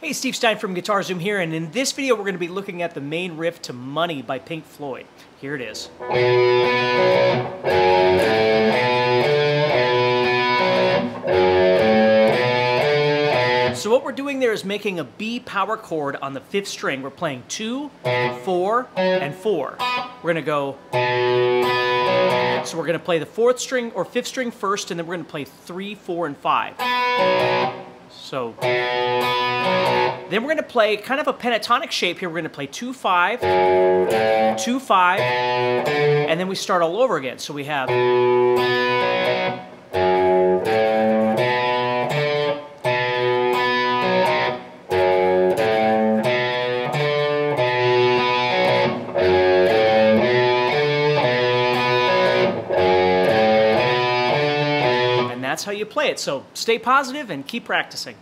Hey, Steve Stine from GuitarZoom here, and in this video we're going to be looking at the main riff to Money by Pink Floyd. Here it is. So what we're doing there is making a B power chord on the fifth string. We're playing two, four, and four. We're gonna go, so we're gonna play the fourth string or fifth string first, and then we're gonna play three, four, and five. So then we're going to play kind of a pentatonic shape here. We're going to play 2 5, 2 5, and then we start all over again. So we have. And that's how you play it. So stay positive and keep practicing.